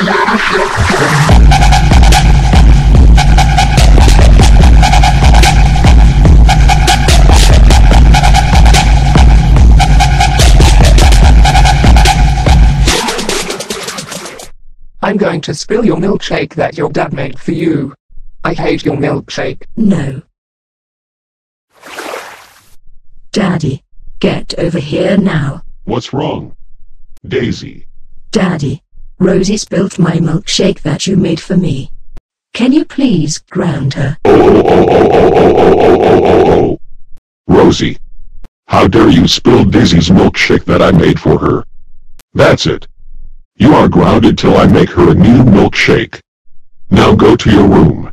I'm going to spill your milkshake that your dad made for you. I hate your milkshake. No. Daddy, get over here now. What's wrong? Daisy. Daddy, Rosie spilt my milkshake that you made for me. Can you please ground her? Oh, oh, oh, oh, oh, oh, oh, oh, oh, oh. Rosie. How dare you spill Daisy's milkshake that I made for her? That's it. You are grounded till I make her a new milkshake. Now go to your room.